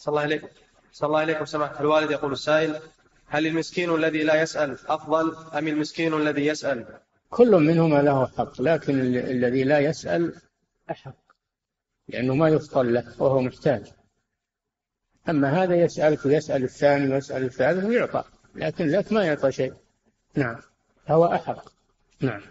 صلى الله عليكم. صلى الله عليكم سماحة الوالد. يقول السائل هل المسكين الذي لا يسأل أفضل أم المسكين الذي يسأل؟ كل منهما له حق لكن الذي لا يسأل أحق لأنه ما يفضل له وهو محتاج. أما هذا يسألك ويسأل الثاني ويسأل الثالث ويعطى لكن لك ما يعطى شيء. نعم هو أحق. نعم.